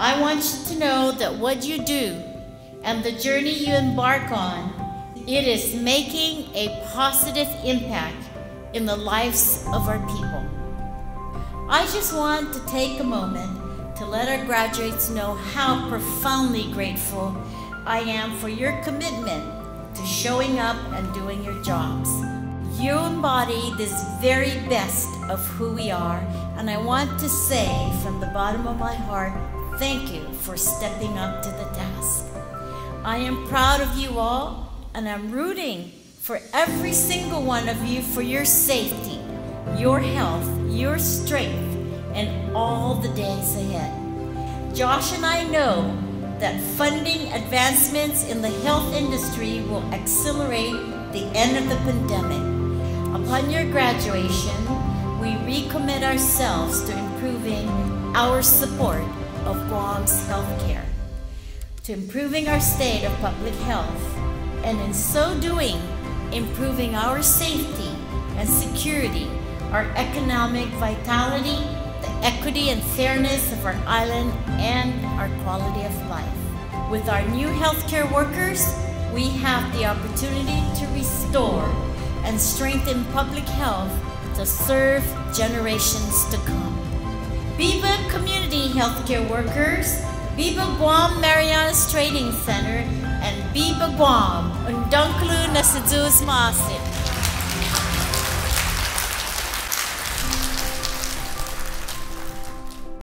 I want you to know that what you do and the journey you embark on, it is making a positive impact in the lives of our people. I just want to take a moment to let our graduates know how profoundly grateful I am for your commitment to showing up and doing your jobs. You embody this very best of who we are, and I want to say from the bottom of my heart, thank you for stepping up to the task. I am proud of you all, and I'm rooting for every single one of you for your safety, your health, your strength, and all the days ahead. Josh and I know that funding advancements in the health industry will accelerate the end of the pandemic Upon your graduation, we recommit ourselves to improving our support of Guam's healthcare, to improving our state of public health, and in so doing, improving our safety and security, our economic vitality, the equity and fairness of our island, and our quality of life. With our new healthcare workers, we have the opportunity to restore and strengthen public health to serve generations to come. Healthcare Workers, Biba Guam Marianas Training Center, and Biba Guam, Undunkulu Nasadzuz Masit.